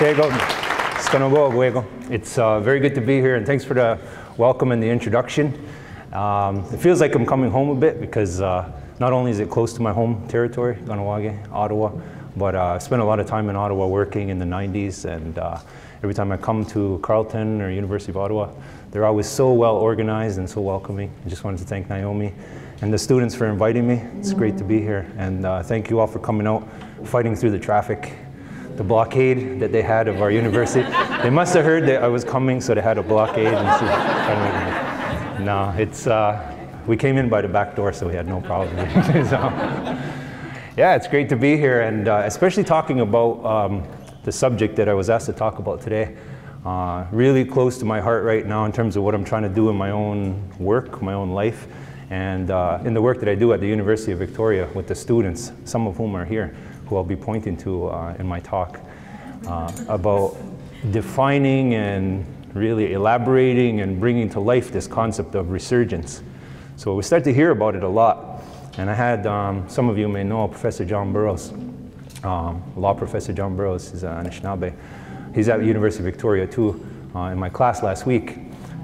Chego, Skanogo, Guego. It's uh, very good to be here, and thanks for the welcome and the introduction. Um, it feels like I'm coming home a bit because uh, not only is it close to my home territory, Kahnawake, Ottawa, but uh, I spent a lot of time in Ottawa working in the 90s, and uh, every time I come to Carleton or University of Ottawa, they're always so well organized and so welcoming. I just wanted to thank Naomi and the students for inviting me. It's great to be here, and uh, thank you all for coming out, fighting through the traffic the blockade that they had of our university. they must have heard that I was coming, so they had a blockade. And no, it's, uh, we came in by the back door, so we had no problem. so, yeah, it's great to be here, and uh, especially talking about um, the subject that I was asked to talk about today. Uh, really close to my heart right now in terms of what I'm trying to do in my own work, my own life, and uh, in the work that I do at the University of Victoria with the students, some of whom are here who I'll be pointing to uh, in my talk, uh, about defining and really elaborating and bringing to life this concept of resurgence. So we start to hear about it a lot. And I had, um, some of you may know Professor John Borrows, um, law professor John Borrows is an Anishinaabe. He's at the University of Victoria too uh, in my class last week.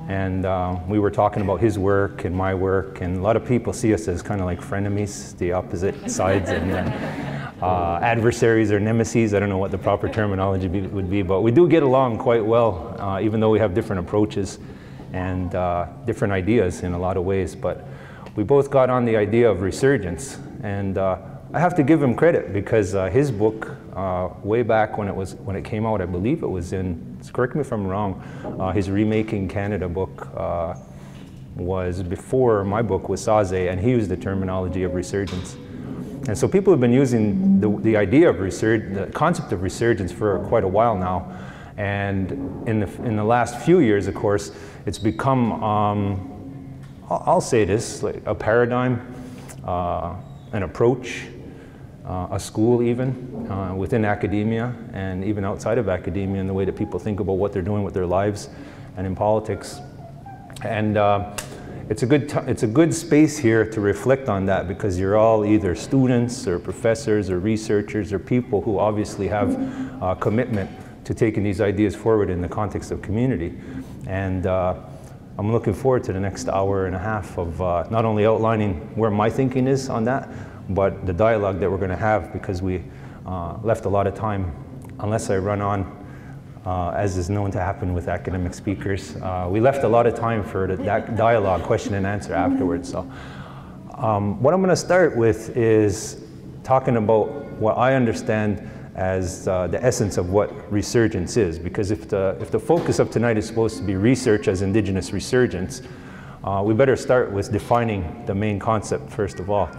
And uh, we were talking about his work and my work, and a lot of people see us as kind of like frenemies, the opposite sides. And, uh, uh, adversaries or nemesis. I don't know what the proper terminology be, would be, but we do get along quite well, uh, even though we have different approaches and uh, different ideas in a lot of ways. But we both got on the idea of resurgence, and uh, I have to give him credit because uh, his book, way back when it was when it came out, I believe it was in. Correct me if I'm wrong. his remaking Canada book was before my book Wasáse, and he used the terminology of resurgence. And so people have been using the, the idea of resurgence, the concept of resurgence for quite a while now. And in the, in the last few years, of course, it's become, um, I'll, say this, like a paradigm, uh, an approach, uh, a school even, uh, within academia and even outside of academia in the way that people think about what they're doing with their lives and in politics. And uh, it's a good it's a good space here to reflect on that because you're all either students or professors or researchers or people who obviously have uh, commitment to taking these ideas forward in the context of community. And uh, I'm looking forward to the next hour and a half of uh, not only outlining where my thinking is on that, but the dialogue that we're going to have because we uh, left a lot of time, unless I run on uh, as is known to happen with academic speakers. Uh, we left a lot of time for the dialogue, question and answer afterwards. So um, what I'm going to start with is talking about what I understand as uh, the essence of what resurgence is. Because if the, if the focus of tonight is supposed to be research as indigenous resurgence, uh, we better start with defining the main concept first of all.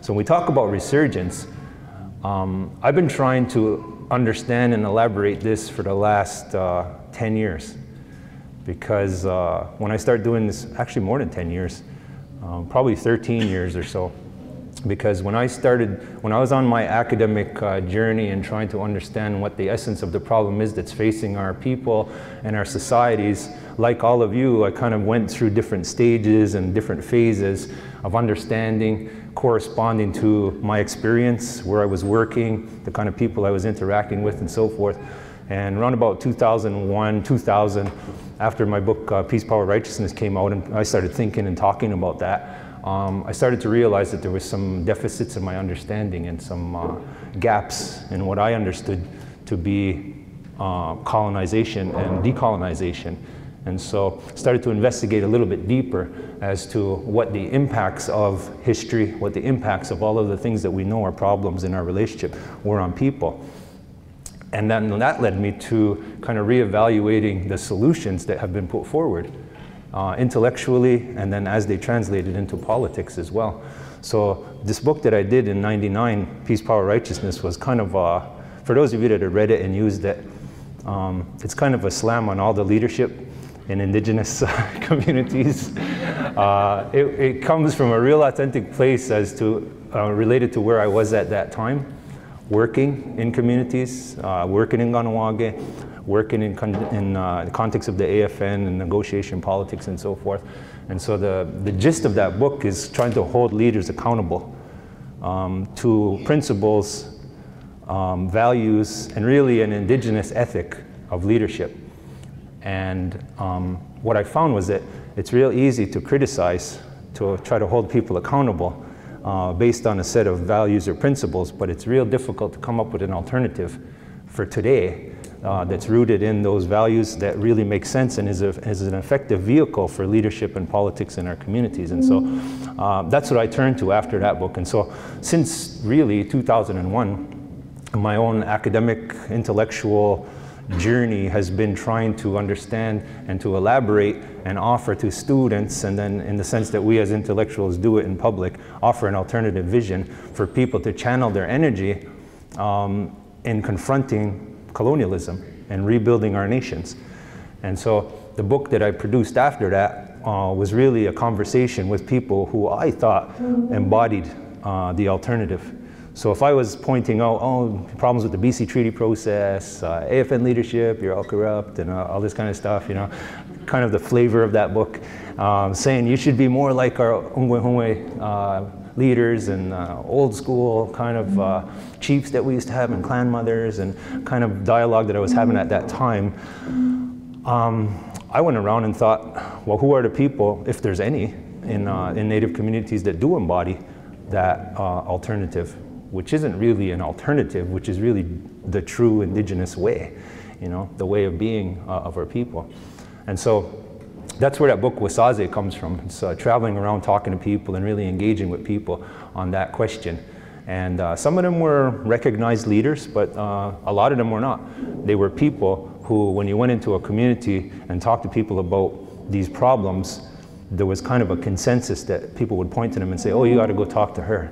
So when we talk about resurgence, um, I've been trying to understand and elaborate this for the last uh, 10 years. Because uh, when I started doing this, actually more than 10 years, um, probably 13 years or so, because when I started, when I was on my academic uh, journey and trying to understand what the essence of the problem is that's facing our people and our societies, like all of you, I kind of went through different stages and different phases of understanding corresponding to my experience, where I was working, the kind of people I was interacting with, and so forth. And around about 2001, 2000, after my book uh, Peace, Power, Righteousness came out, and I started thinking and talking about that, um, I started to realize that there was some deficits in my understanding and some uh, gaps in what I understood to be uh, colonization and decolonization. And so started to investigate a little bit deeper as to what the impacts of history, what the impacts of all of the things that we know are problems in our relationship were on people. And then that led me to kind of reevaluating the solutions that have been put forward uh, intellectually and then as they translated into politics as well. So this book that I did in 99, Peace, Power, Righteousness, was kind of, uh, for those of you that have read it and used it, um, it's kind of a slam on all the leadership in indigenous communities. Uh, it, it, comes from a real authentic place as to, uh, related to where I was at that time, working in communities, uh, working in Kahnawake, working in, con in uh, the context of the AFN and negotiation politics and so forth. And so the, the gist of that book is trying to hold leaders accountable um, to principles, um, values, and really an indigenous ethic of leadership. And um, what I found was that it's real easy to criticize, to try to hold people accountable uh, based on a set of values or principles, but it's real difficult to come up with an alternative for today uh, that's rooted in those values that really make sense and is, a, is an effective vehicle for leadership and politics in our communities. And so uh, that's what I turned to after that book. And so since really 2001, my own academic, intellectual journey has been trying to understand and to elaborate and offer to students, and then in the sense that we as intellectuals do it in public, offer an alternative vision for people to channel their energy um, in confronting colonialism and rebuilding our nations. And so the book that I produced after that uh, was really a conversation with people who I thought embodied uh, the alternative. So if I was pointing out, oh, problems with the BC Treaty process, uh, AFN leadership, you're all corrupt, and uh, all this kind of stuff, you know, kind of the flavor of that book, um, saying you should be more like our Ungwe uh, leaders and uh, old school kind of uh, chiefs that we used to have and clan mothers and kind of dialogue that I was having at that time. Um, I went around and thought, well, who are the people, if there's any, in, uh, in Native communities that do embody that uh, alternative, which isn't really an alternative, which is really the true Indigenous way, you know, the way of being uh, of our people. And so that's where that book Wasáse comes from. It's uh, traveling around talking to people and really engaging with people on that question. And uh, some of them were recognized leaders, but uh, a lot of them were not. They were people who, when you went into a community and talked to people about these problems, there was kind of a consensus that people would point to them and say, oh, you got to go talk to her.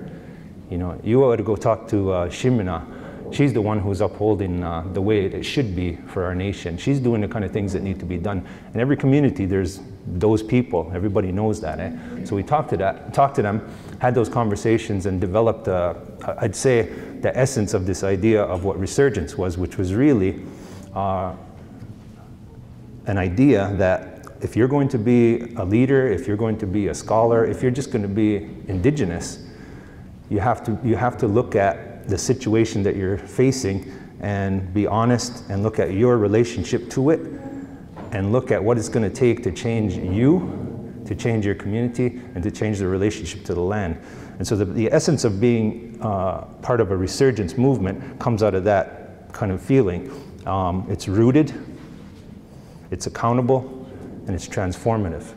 You know, you got to go talk to uh, Shimina she's the one who's upholding uh, the way it should be for our nation. She's doing the kind of things that need to be done. In every community, there's those people. Everybody knows that. Eh? So we talked to that, talked to them, had those conversations, and developed, uh, I'd say, the essence of this idea of what resurgence was, which was really uh, an idea that if you're going to be a leader, if you're going to be a scholar, if you're just going to be indigenous, you have to, you have to look at the situation that you're facing and be honest and look at your relationship to it and look at what it's going to take to change you, to change your community, and to change the relationship to the land. And so the, the essence of being uh, part of a resurgence movement comes out of that kind of feeling. Um, it's rooted, it's accountable, and it's transformative.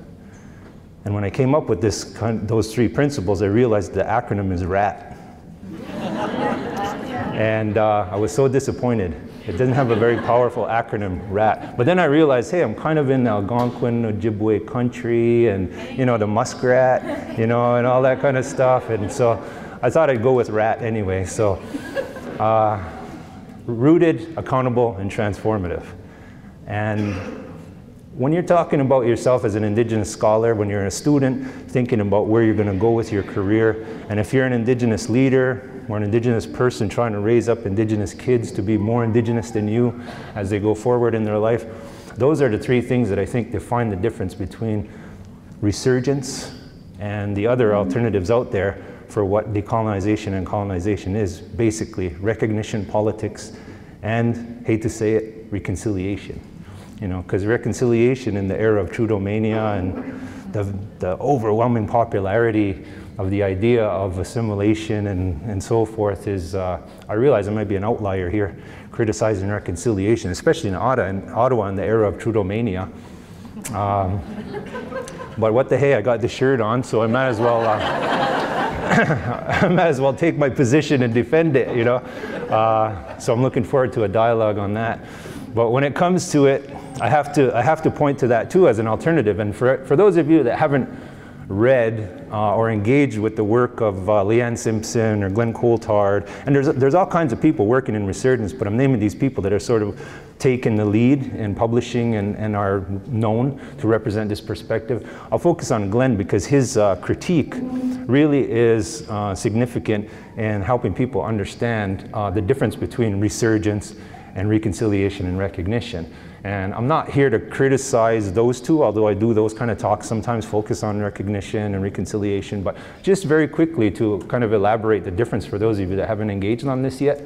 And when I came up with this, those three principles, I realized the acronym is RAT. And uh, I was so disappointed. It doesn't have a very powerful acronym, RAT. But then I realized, hey, I'm kind of in Algonquin, Ojibwe country, and you know, the muskrat, you know, and all that kind of stuff. And so I thought I'd go with RAT anyway. So uh, rooted, accountable, and transformative. And when you're talking about yourself as an Indigenous scholar, when you're a student thinking about where you're going to go with your career, and if you're an Indigenous leader or an Indigenous person trying to raise up Indigenous kids to be more Indigenous than you as they go forward in their life. Those are the three things that I think define the difference between resurgence and the other alternatives out there for what decolonization and colonization is basically recognition politics and hate to say it reconciliation you know because reconciliation in the era of Trudeau mania and the, the overwhelming popularity of the idea of assimilation and, and so forth is, uh, I realize I might be an outlier here criticizing reconciliation, especially in Ottawa, in, Ottawa in the era of Trudeau mania. Um, but what the hey, I got the shirt on, so I might as well, uh, I might as well take my position and defend it, you know. Uh, so I'm looking forward to a dialogue on that. But when it comes to it, I have to, I have to point to that too as an alternative. And for, for those of you that haven't read uh, or engaged with the work of uh, Leanne Simpson or Glenn Coulthard. And there's, there's all kinds of people working in Resurgence, but I'm naming these people that are sort of taking the lead in publishing and, and are known to represent this perspective. I'll focus on Glenn because his uh, critique really is uh, significant in helping people understand uh, the difference between resurgence and reconciliation and recognition. And I'm not here to criticize those two, although I do those kind of talks sometimes focus on recognition and reconciliation, but just very quickly to kind of elaborate the difference for those of you that haven't engaged on this yet.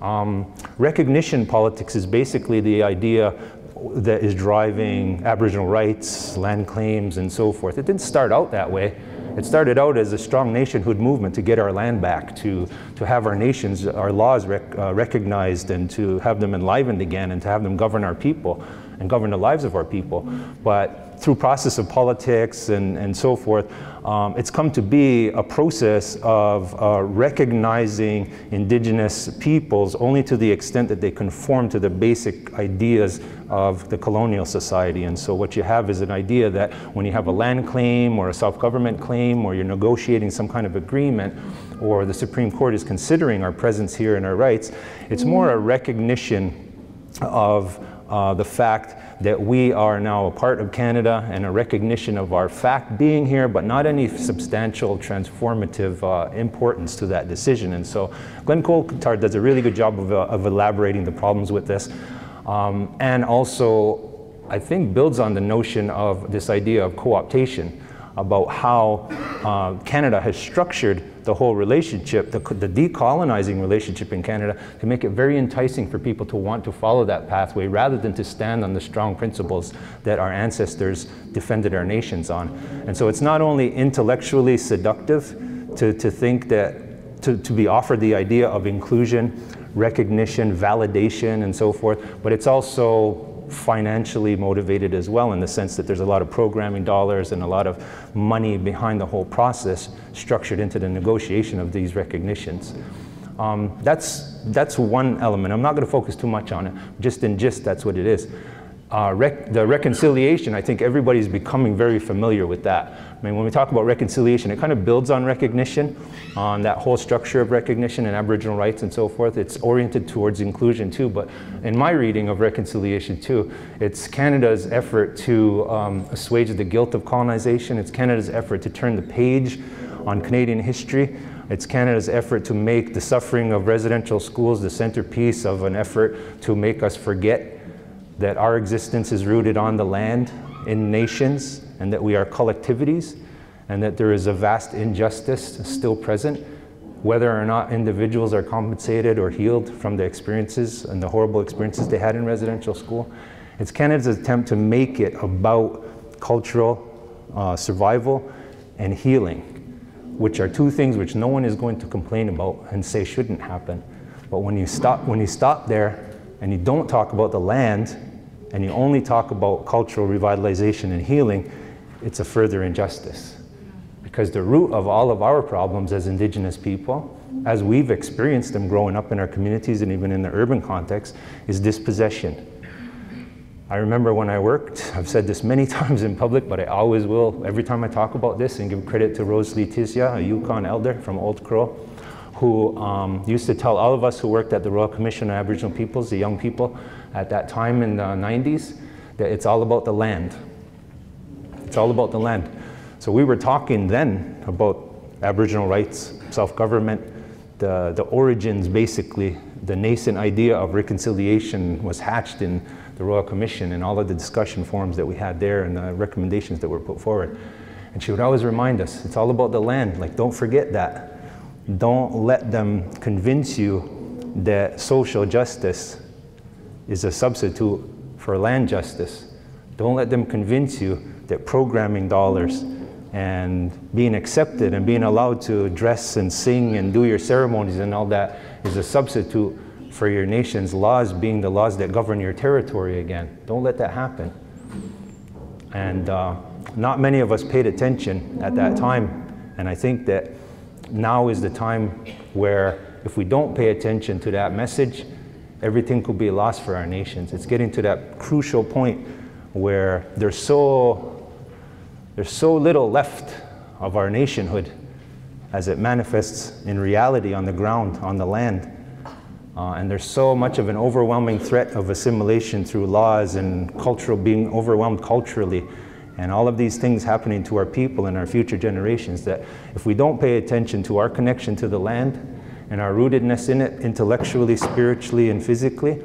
Um, recognition politics is basically the idea that is driving Aboriginal rights, land claims, and so forth. It didn't start out that way. It started out as a strong nationhood movement to get our land back, to, to have our nations, our laws rec, uh, recognized, and to have them enlivened again, and to have them govern our people and govern the lives of our people. But through process of politics and, and so forth, um, it's come to be a process of uh, recognizing indigenous peoples only to the extent that they conform to the basic ideas of the colonial society. And so what you have is an idea that when you have a land claim or a self-government claim or you're negotiating some kind of agreement or the Supreme Court is considering our presence here and our rights, it's more a recognition of uh, the fact that we are now a part of Canada and a recognition of our fact being here, but not any substantial transformative uh, importance to that decision. And so Glenn Coulthard does a really good job of, uh, of elaborating the problems with this. Um, and also, I think, builds on the notion of this idea of co-optation about how uh, Canada has structured the whole relationship, the, the, decolonizing relationship in Canada, to make it very enticing for people to want to follow that pathway rather than to stand on the strong principles that our ancestors defended our nations on. And so it's not only intellectually seductive to, to think that, to, to be offered the idea of inclusion, recognition, validation, and so forth, but it's also financially motivated as well in the sense that there's a lot of programming dollars and a lot of money behind the whole process structured into the negotiation of these recognitions. Um, that's, that's one element. I'm not going to focus too much on it. Just in gist, that's what it is. Uh, rec the reconciliation, I think everybody's becoming very familiar with that. I mean, when we talk about reconciliation, it kind of builds on recognition, on that whole structure of recognition and Aboriginal rights and so forth. It's oriented towards inclusion too, but in my reading of reconciliation too, it's Canada's effort to um, assuage the guilt of colonization. It's Canada's effort to turn the page on Canadian history. It's Canada's effort to make the suffering of residential schools the centerpiece of an effort to make us forget that our existence is rooted on the land, in nations, and that we are collectivities, and that there is a vast injustice still present, whether or not individuals are compensated or healed from the experiences and the horrible experiences they had in residential school. It's Canada's attempt to make it about cultural uh, survival and healing, which are two things which no one is going to complain about and say shouldn't happen. But when you stop, when you stop there and you don't talk about the land and you only talk about cultural revitalization and healing, it's a further injustice. Because the root of all of our problems as Indigenous people, as we've experienced them growing up in our communities and even in the urban context, is dispossession. I remember when I worked, I've said this many times in public, but I always will every time I talk about this and give credit to Rose Letizia, a Yukon elder from Old Crow, who um, used to tell all of us who worked at the Royal Commission on Aboriginal Peoples, the young people at that time in the 90s, that it's all about the land. It's all about the land. So we were talking then about Aboriginal rights, self-government, the, the origins basically, the nascent idea of reconciliation was hatched in the Royal Commission and all of the discussion forums that we had there and the recommendations that were put forward. And she would always remind us, it's all about the land, like don't forget that. Don't let them convince you that social justice is a substitute for land justice. Don't let them convince you that programming dollars and being accepted and being allowed to dress and sing and do your ceremonies and all that is a substitute for your nation's laws being the laws that govern your territory again. Don't let that happen. And uh, not many of us paid attention at that time. And I think that now is the time where if we don't pay attention to that message, everything could be lost for our nations. It's getting to that crucial point where there's so, there's so little left of our nationhood as it manifests in reality on the ground, on the land. Uh, and there's so much of an overwhelming threat of assimilation through laws and cultural being overwhelmed culturally and all of these things happening to our people and our future generations that if we don't pay attention to our connection to the land and our rootedness in it intellectually, spiritually, and physically,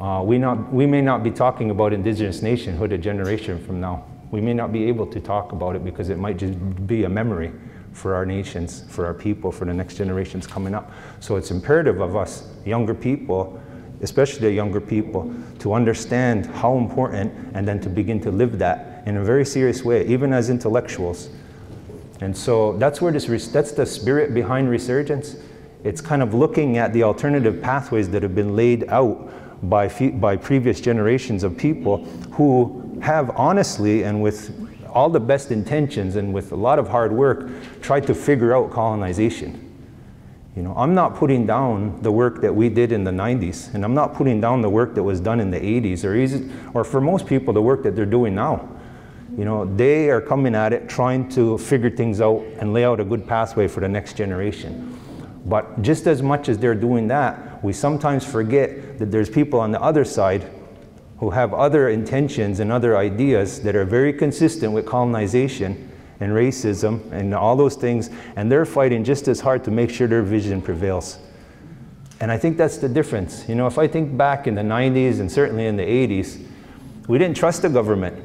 uh, we, not, we may not be talking about indigenous nationhood a generation from now. We may not be able to talk about it because it might just be a memory for our nations, for our people, for the next generations coming up. So it's imperative of us, younger people, especially the younger people, to understand how important and then to begin to live that in a very serious way, even as intellectuals. And so that's where this, that's the spirit behind resurgence. It's kind of looking at the alternative pathways that have been laid out by, by previous generations of people who have honestly and with all the best intentions and with a lot of hard work tried to figure out colonization. You know, I'm not putting down the work that we did in the 90s, and I'm not putting down the work that was done in the 80s, or, easy, or for most people, the work that they're doing now. You know, they are coming at it trying to figure things out and lay out a good pathway for the next generation. But just as much as they're doing that, we sometimes forget that there's people on the other side who have other intentions and other ideas that are very consistent with colonization and racism and all those things, and they're fighting just as hard to make sure their vision prevails. And I think that's the difference. You know, if I think back in the 90s and certainly in the 80s, we didn't trust the government.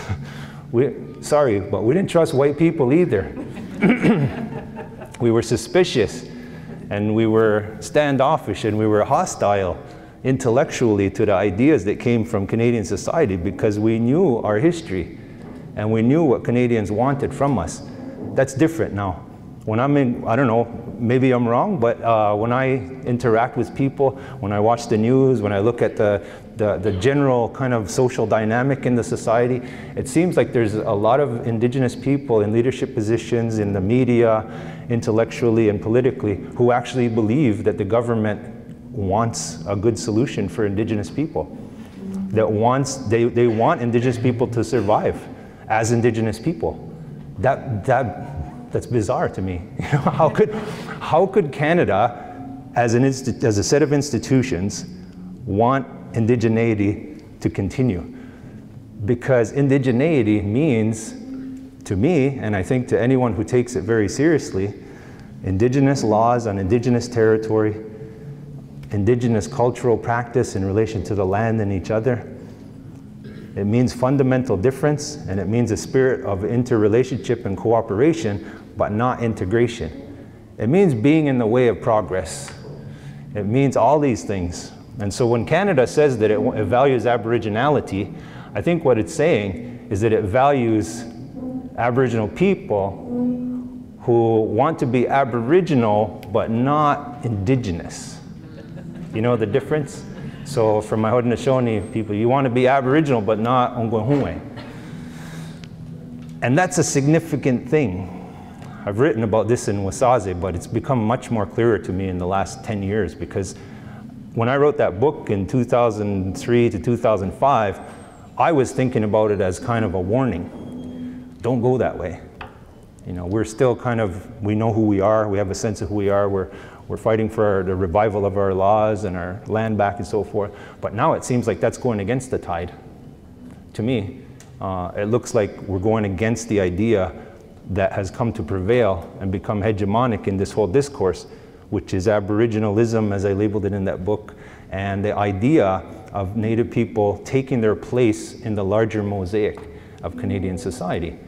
we, sorry, but we didn't trust white people either. we were suspicious and we were standoffish and we were hostile intellectually to the ideas that came from Canadian society because we knew our history and we knew what Canadians wanted from us. That's different now. When I'm in, I don't know, maybe I'm wrong, but uh, when I interact with people, when I watch the news, when I look at the, the, the, general kind of social dynamic in the society, it seems like there's a lot of indigenous people in leadership positions, in the media, intellectually and politically, who actually believe that the government wants a good solution for indigenous people. That wants, they, they want indigenous people to survive as indigenous people. That, that, that's bizarre to me. You know, how, could, how could Canada, as, an as a set of institutions, want indigeneity to continue? Because indigeneity means, to me, and I think to anyone who takes it very seriously, indigenous laws on indigenous territory, indigenous cultural practice in relation to the land and each other, it means fundamental difference, and it means a spirit of interrelationship and cooperation, but not integration. It means being in the way of progress. It means all these things. And so when Canada says that it, it values Aboriginality, I think what it's saying is that it values Aboriginal people who want to be Aboriginal but not Indigenous. You know the difference? So for my Haudenosaunee people, you want to be Aboriginal but not Onkwehonwe. And that's a significant thing. I've written about this in Wasáse, but it's become much more clearer to me in the last 10 years because when I wrote that book in 2003 to 2005, I was thinking about it as kind of a warning. Don't go that way. You know, we're still kind of, we know who we are, we have a sense of who we are, we're, we're fighting for the revival of our laws and our land back and so forth. But now it seems like that's going against the tide. To me, uh, it looks like we're going against the idea that has come to prevail and become hegemonic in this whole discourse, which is Aboriginalism, as I labeled it in that book, and the idea of Native people taking their place in the larger mosaic of Canadian society,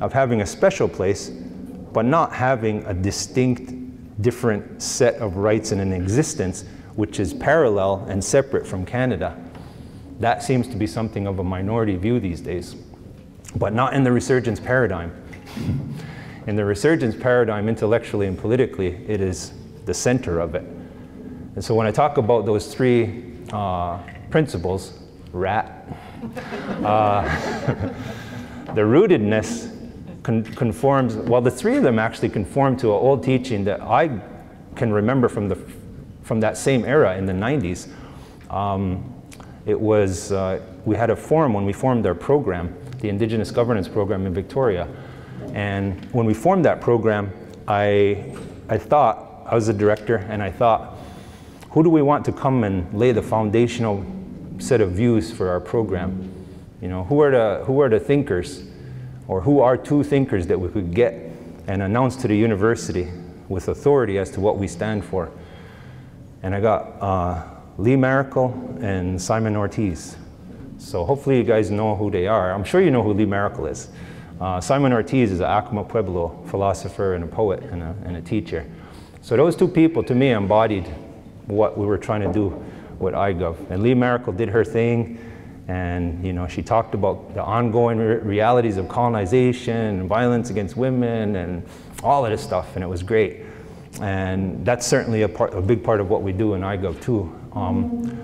of having a special place, but not having a distinct different set of rights in an existence which is parallel and separate from Canada. That seems to be something of a minority view these days, but not in the resurgence paradigm. in the resurgence paradigm, intellectually and politically, it is the center of it. And so when I talk about those three uh, principles, rat, uh, the rootedness con conforms, well, the three of them actually conform to an old teaching that I can remember from, the, from that same era in the 90s. Um, it was, uh, we had a forum when we formed our program, the Indigenous Governance Program in Victoria. And when we formed that program, I, I thought, I was the director, and I thought, who do we want to come and lay the foundational set of views for our program? You know, who are the, who are the thinkers or who are two thinkers that we could get and announce to the university with authority as to what we stand for. And I got uh, Lee Maracle and Simon Ortiz. So hopefully you guys know who they are. I'm sure you know who Lee Maracle is. Uh, Simon Ortiz is an Acoma Pueblo philosopher and a poet and a, and a teacher. So those two people, to me, embodied what we were trying to do with iGov. And Lee Maracle did her thing, and you know, she talked about the ongoing re realities of colonization and violence against women and all of this stuff, and it was great. And that's certainly a, part, a big part of what we do in iGov too. Um,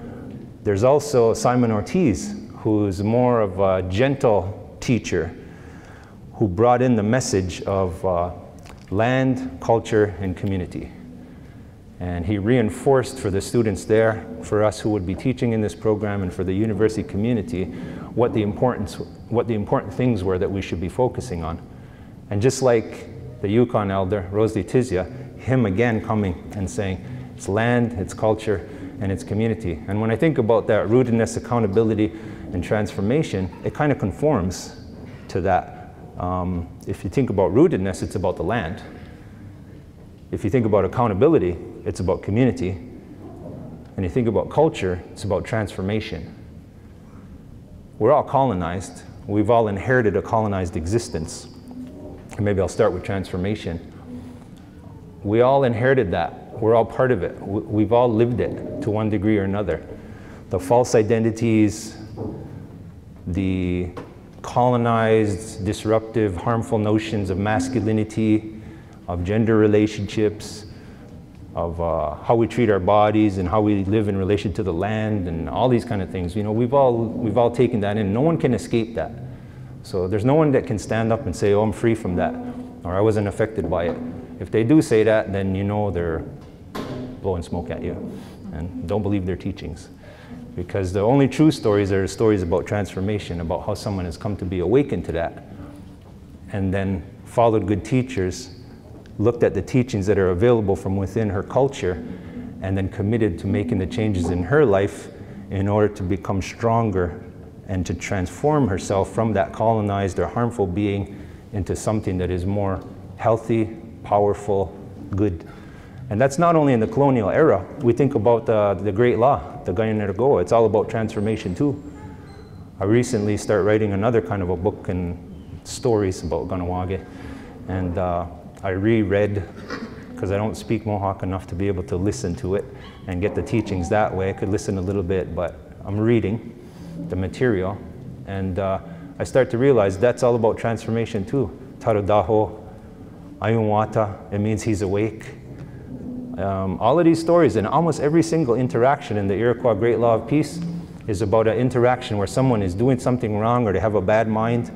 there's also Simon Ortiz, who's more of a gentle teacher who brought in the message of uh, land, culture, and community. And he reinforced for the students there, for us who would be teaching in this program, and for the university community, what the, importance, what the important things were that we should be focusing on. And just like the Yukon elder, Rose Tizia, him again coming and saying, it's land, it's culture, and its community. And when I think about that rootedness, accountability, and transformation, it kind of conforms to that. Um, if you think about rootedness, it's about the land. If you think about accountability, it's about community. And you think about culture, it's about transformation. We're all colonized. We've all inherited a colonized existence. And maybe I'll start with transformation. We all inherited that we're all part of it. We've all lived it to one degree or another. The false identities, the colonized, disruptive, harmful notions of masculinity, of gender relationships, of uh, how we treat our bodies and how we live in relation to the land and all these kind of things. You know, we've all, we've all taken that in. No one can escape that. So there's no one that can stand up and say, oh, I'm free from that, or I wasn't affected by it. If they do say that, then you know they're blowing smoke at you and don't believe their teachings. Because the only true stories are stories about transformation, about how someone has come to be awakened to that, and then followed good teachers, looked at the teachings that are available from within her culture, and then committed to making the changes in her life in order to become stronger and to transform herself from that colonized or harmful being into something that is more healthy, powerful, good and that's not only in the colonial era. We think about the, the Great Law, the Gayanaragoa. It's all about transformation too. I recently started writing another kind of a book and stories about Kahnawake. And uh, I reread, because I don't speak Mohawk enough to be able to listen to it and get the teachings that way. I could listen a little bit, but I'm reading the material. And uh, I start to realize that's all about transformation too. Tarudaho, Ayunwata, it means he's awake. Um, all of these stories and almost every single interaction in the Iroquois Great Law of Peace is about an interaction where someone is doing something wrong or they have a bad mind,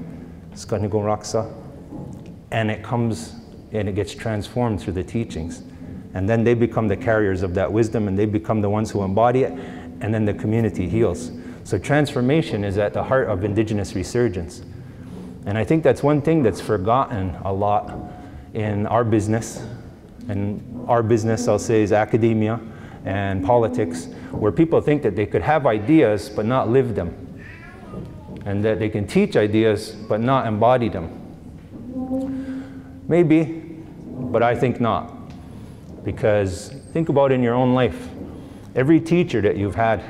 and it comes and it gets transformed through the teachings. And then they become the carriers of that wisdom and they become the ones who embody it, and then the community heals. So transformation is at the heart of indigenous resurgence. And I think that's one thing that's forgotten a lot in our business and our business, I'll say, is academia and politics, where people think that they could have ideas but not live them, and that they can teach ideas but not embody them. Maybe, but I think not. Because think about in your own life. Every teacher that you've had,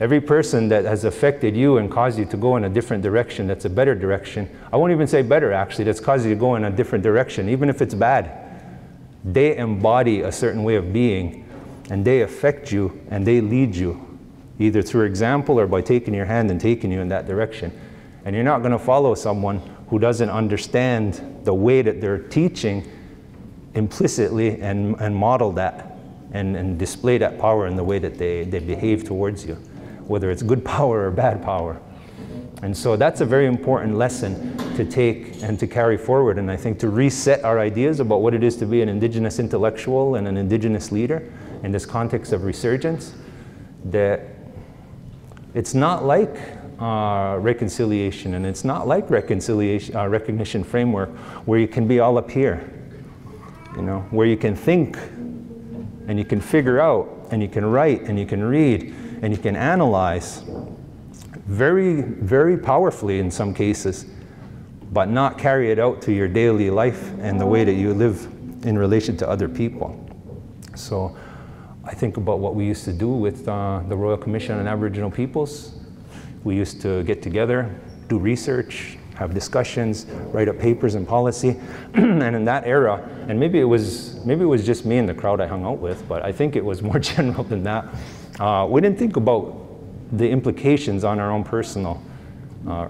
every person that has affected you and caused you to go in a different direction that's a better direction, I won't even say better actually, that's caused you to go in a different direction, even if it's bad they embody a certain way of being and they affect you and they lead you either through example or by taking your hand and taking you in that direction. And you're not going to follow someone who doesn't understand the way that they're teaching implicitly and, and model that and, and display that power in the way that they, they behave towards you, whether it's good power or bad power. And so that's a very important lesson to take and to carry forward. And I think to reset our ideas about what it is to be an Indigenous intellectual and an Indigenous leader in this context of resurgence, that it's not like uh, reconciliation and it's not like reconciliation, uh, recognition framework where you can be all up here, you know, where you can think and you can figure out and you can write and you can read and you can analyze very, very powerfully in some cases, but not carry it out to your daily life and the way that you live in relation to other people. So I think about what we used to do with uh, the Royal Commission on Aboriginal Peoples. We used to get together, do research, have discussions, write up papers and policy. and in that era, and maybe it was maybe it was just me and the crowd I hung out with, but I think it was more general than that. Uh, we didn't think about the implications on our own personal uh,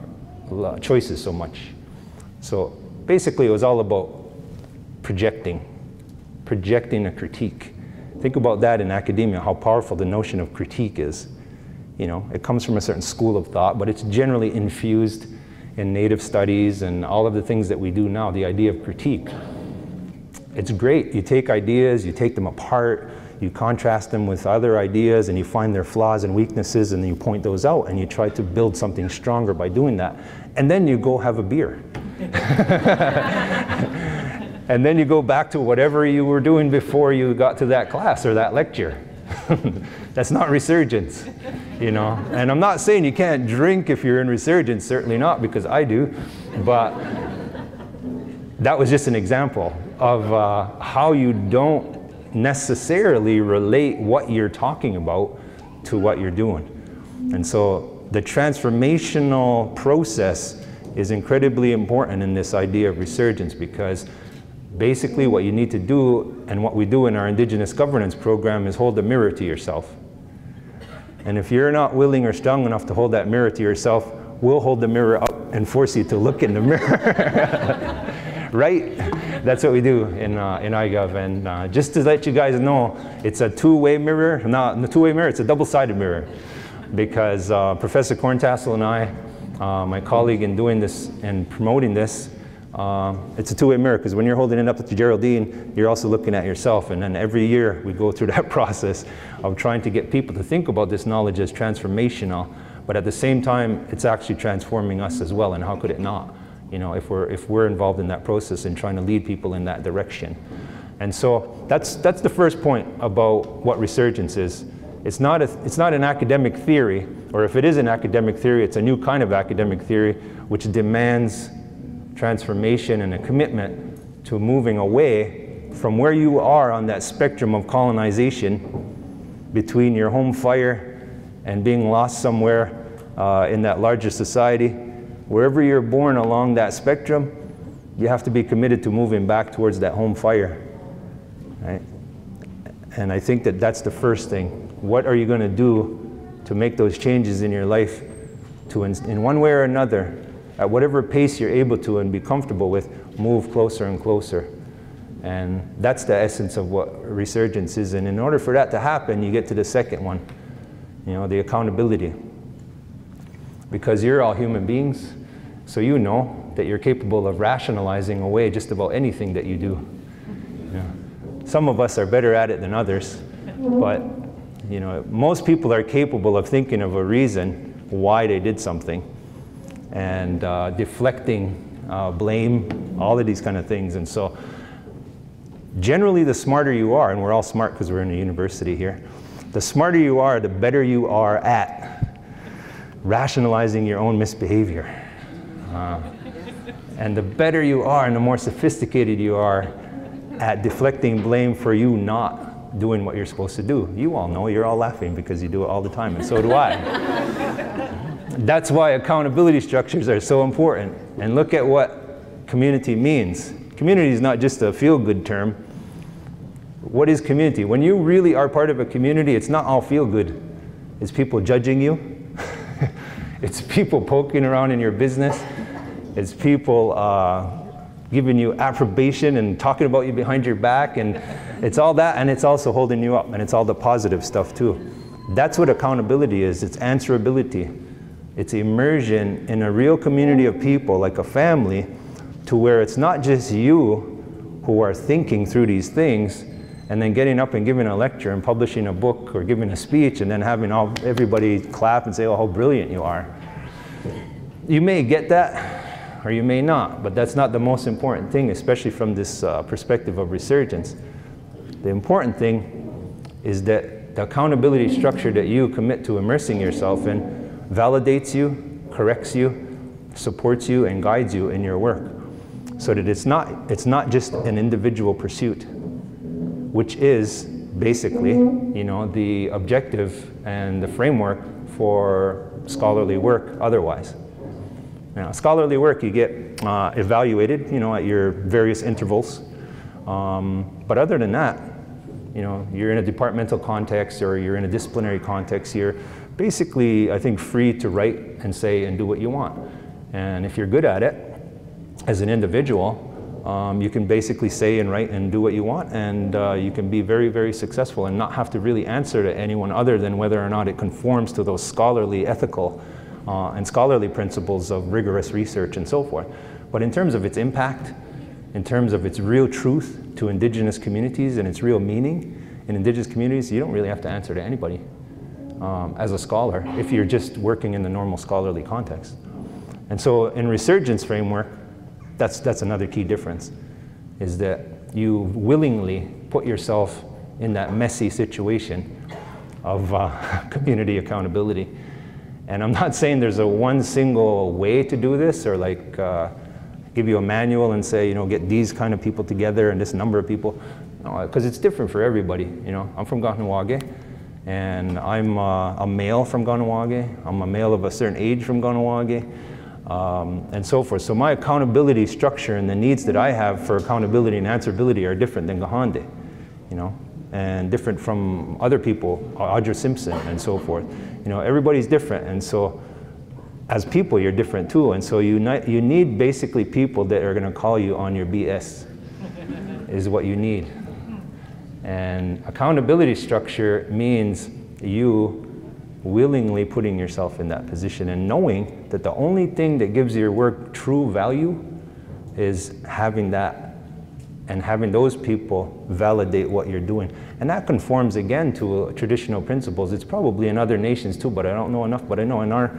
choices so much. So basically, it was all about projecting, projecting a critique. Think about that in academia, how powerful the notion of critique is. You know, it comes from a certain school of thought, but it's generally infused in native studies and all of the things that we do now, the idea of critique. It's great. You take ideas, you take them apart, you contrast them with other ideas, and you find their flaws and weaknesses, and you point those out, and you try to build something stronger by doing that. And then you go have a beer. and then you go back to whatever you were doing before you got to that class or that lecture. That's not resurgence, you know. And I'm not saying you can't drink if you're in resurgence, certainly not, because I do. But that was just an example of uh, how you don't necessarily relate what you're talking about to what you're doing. And so the transformational process is incredibly important in this idea of resurgence because basically what you need to do and what we do in our Indigenous governance program is hold a mirror to yourself. And if you're not willing or strong enough to hold that mirror to yourself, we'll hold the mirror up and force you to look in the mirror. right? That's what we do in, uh, in iGov. And uh, just to let you guys know, it's a two-way mirror. Not a two-way mirror, it's a double-sided mirror. Because uh, Professor Corntassel and I, uh, my colleague in doing this and promoting this, um, it's a two-way mirror because when you're holding it up to Geraldine, you're also looking at yourself. And then every year we go through that process of trying to get people to think about this knowledge as transformational, but at the same time, it's actually transforming us as well. And how could it not? You know, if we're if we're involved in that process and trying to lead people in that direction. And so that's that's the first point about what resurgence is. It's not a, it's not an academic theory, or if it is an academic theory, it's a new kind of academic theory which demands transformation and a commitment to moving away from where you are on that spectrum of colonization between your home fire and being lost somewhere uh, in that larger society. Wherever you're born along that spectrum, you have to be committed to moving back towards that home fire. Right? And I think that that's the first thing. What are you going to do to make those changes in your life to, in, in one way or another, at whatever pace you're able to and be comfortable with, move closer and closer. And that's the essence of what resurgence is. And in order for that to happen, you get to the second one, you know, the accountability. Because you're all human beings, so you know that you're capable of rationalizing away just about anything that you do. Some of us are better at it than others, but you know, most people are capable of thinking of a reason why they did something and uh, deflecting uh, blame, all of these kind of things. And so generally the smarter you are, and we're all smart because we're in a university here, the smarter you are, the better you are at rationalizing your own misbehavior. Uh, and the better you are and the more sophisticated you are at deflecting blame for you not doing what you're supposed to do. You all know, you're all laughing because you do it all the time, and so do I. That's why accountability structures are so important. And look at what community means. Community is not just a feel-good term. What is community? When you really are part of a community, it's not all feel-good. It's people judging you. it's people poking around in your business. It's people uh, giving you approbation and talking about you behind your back. And it's all that, and it's also holding you up. And it's all the positive stuff, too. That's what accountability is. It's answerability. It's immersion in a real community of people, like a family, to where it's not just you who are thinking through these things and then getting up and giving a lecture and publishing a book or giving a speech and then having all, everybody clap and say, oh, how brilliant you are. You may get that or you may not, but that's not the most important thing, especially from this uh, perspective of resurgence. The important thing is that the accountability structure that you commit to immersing yourself in validates you, corrects you, supports you, and guides you in your work. So that it's not, it's not just an individual pursuit, which is basically, you know, the objective and the framework for scholarly work otherwise. Now, scholarly work, you get uh, evaluated, you know, at your various intervals. Um, but other than that, you know, you're in a departmental context or you're in a disciplinary context, you're basically, I think, free to write and say and do what you want. And if you're good at it, as an individual, um, you can basically say and write and do what you want, and uh, you can be very, very successful and not have to really answer to anyone other than whether or not it conforms to those scholarly, ethical, uh, and scholarly principles of rigorous research and so forth. But in terms of its impact, in terms of its real truth to indigenous communities and its real meaning in indigenous communities, you don't really have to answer to anybody um, as a scholar if you're just working in the normal scholarly context. And so in resurgence framework, that's, that's another key difference, is that you willingly put yourself in that messy situation of uh, community accountability. And I'm not saying there's a one single way to do this or like uh, give you a manual and say, you know, get these kind of people together and this number of people. Because no, it's different for everybody. You know, I'm from Kahnawake and I'm uh, a male from Kahnawake. I'm a male of a certain age from Kahnawake um, and so forth. So my accountability structure and the needs that I have for accountability and answerability are different than Kahente, you know, and different from other people, Audra Simpson and so forth. You know, everybody's different, and so as people, you're different too. And so you, you need basically people that are going to call you on your BS, is what you need. And accountability structure means you willingly putting yourself in that position and knowing that the only thing that gives your work true value is having that and having those people validate what you're doing. And that conforms again to traditional principles. It's probably in other nations too, but I don't know enough. But I know in our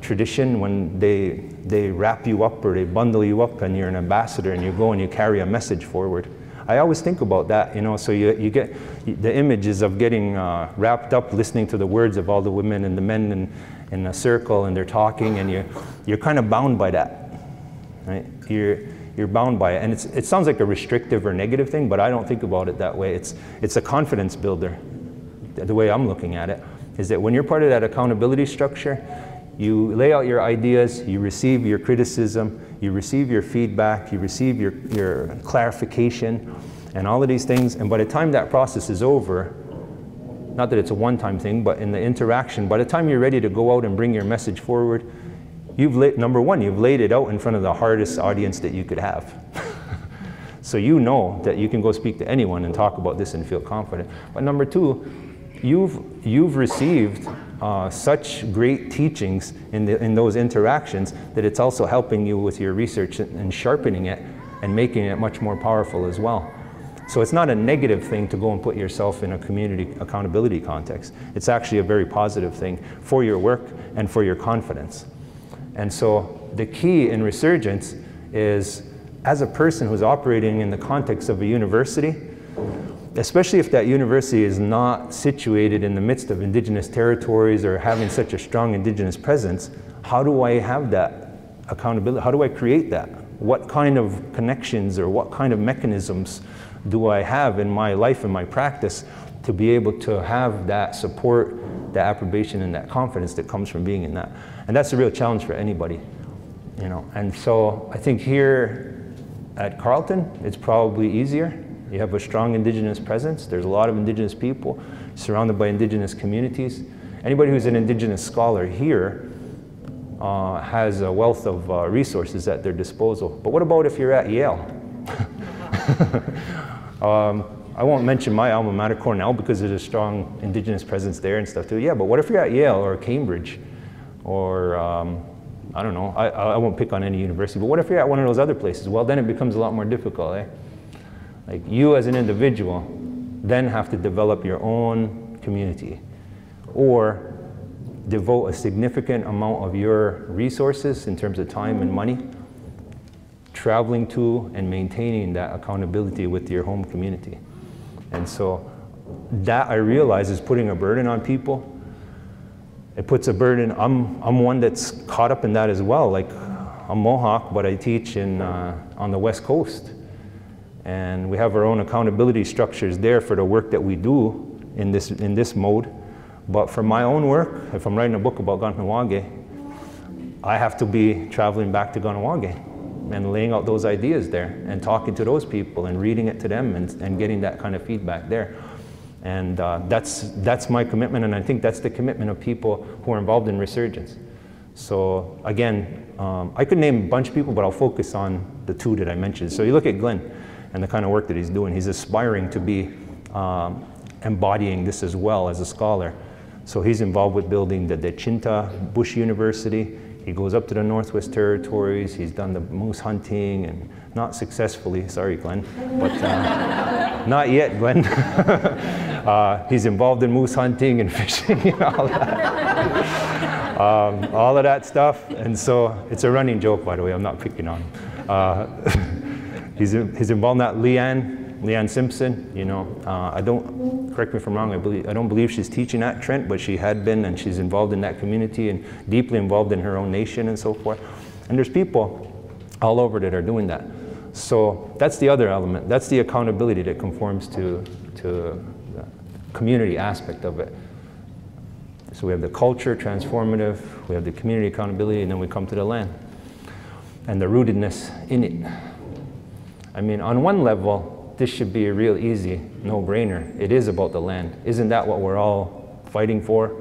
tradition, when they, they wrap you up or they bundle you up and you're an ambassador and you go and you carry a message forward, I always think about that, you know, so you, you get the images of getting uh, wrapped up listening to the words of all the women and the men in, in a circle and they're talking and you're, you're kind of bound by that, right? You're, you're bound by it. And it's, it sounds like a restrictive or negative thing, but I don't think about it that way. It's, it's a confidence builder, the way I'm looking at it, is that when you're part of that accountability structure, you lay out your ideas, you receive your criticism, you receive your feedback, you receive your, your clarification, and all of these things. And by the time that process is over, not that it's a one-time thing, but in the interaction, by the time you're ready to go out and bring your message forward, you've laid, number one, you've laid it out in front of the hardest audience that you could have. so you know that you can go speak to anyone and talk about this and feel confident. But number two, you've, you've received uh, such great teachings in, the, in those interactions that it's also helping you with your research and sharpening it and making it much more powerful as well. So it's not a negative thing to go and put yourself in a community accountability context. It's actually a very positive thing for your work and for your confidence. And so the key in resurgence is as a person who's operating in the context of a university, especially if that university is not situated in the midst of indigenous territories or having such a strong indigenous presence, how do I have that accountability? How do I create that? What kind of connections or what kind of mechanisms do I have in my life and my practice to be able to have that support, that approbation, and that confidence that comes from being in that? And that's a real challenge for anybody, you know. And so I think here at Carleton, it's probably easier you have a strong indigenous presence. There's a lot of indigenous people surrounded by indigenous communities. Anybody who's an indigenous scholar here uh, has a wealth of uh, resources at their disposal. But what about if you're at Yale? um, I won't mention my alma mater, Cornell, because there's a strong indigenous presence there and stuff too. Yeah, but what if you're at Yale or Cambridge or um, I don't know, I, I won't pick on any university, but what if you're at one of those other places? Well, then it becomes a lot more difficult, eh? Like you as an individual then have to develop your own community or devote a significant amount of your resources in terms of time and money traveling to and maintaining that accountability with your home community. And so that I realize is putting a burden on people. It puts a burden, I'm, I'm one that's caught up in that as well. Like I'm Mohawk, but I teach in, uh, on the West Coast. And we have our own accountability structures there for the work that we do in this, in this mode. But for my own work, if I'm writing a book about Kahnawake, I have to be traveling back to Kahnawake and laying out those ideas there and talking to those people and reading it to them and, and getting that kind of feedback there. And uh, that's, that's my commitment, and I think that's the commitment of people who are involved in resurgence. So again, um, I could name a bunch of people, but I'll focus on the two that I mentioned. So you look at Glenn and the kind of work that he's doing. He's aspiring to be um, embodying this as well as a scholar. So he's involved with building the Dechinta Bush University. He goes up to the Northwest Territories. He's done the moose hunting and not successfully, sorry, Glenn, but uh, not yet, Glenn. uh, he's involved in moose hunting and fishing and all that. um, all of that stuff. And so it's a running joke, by the way, I'm not picking on him. Uh, he's, he's involved in that. Leanne, Leanne Simpson, you know, uh, I don't, correct me if I'm wrong, I, believe, I don't believe she's teaching at Trent, but she had been and she's involved in that community and deeply involved in her own nation and so forth. And there's people all over that are doing that. So that's the other element. That's the accountability that conforms to, to the community aspect of it. So we have the culture, transformative, we have the community accountability, and then we come to the land and the rootedness in it. I mean, on one level, this should be a real easy no-brainer. It is about the land. Isn't that what we're all fighting for?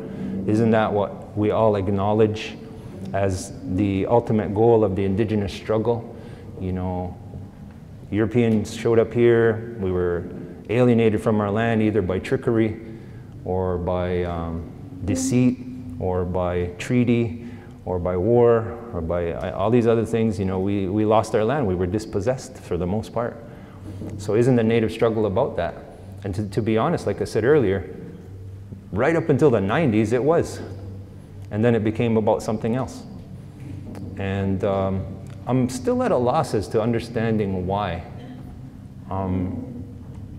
Isn't that what we all acknowledge as the ultimate goal of the indigenous struggle? You know, Europeans showed up here, we were alienated from our land either by trickery or by um, deceit or by treaty or by war or by uh, all these other things. You know, we, we lost our land. We were dispossessed for the most part. So isn't the native struggle about that? And to, to be honest, like I said earlier, right up until the 90s, it was. And then it became about something else. And um, I'm still at a loss as to understanding why. Um,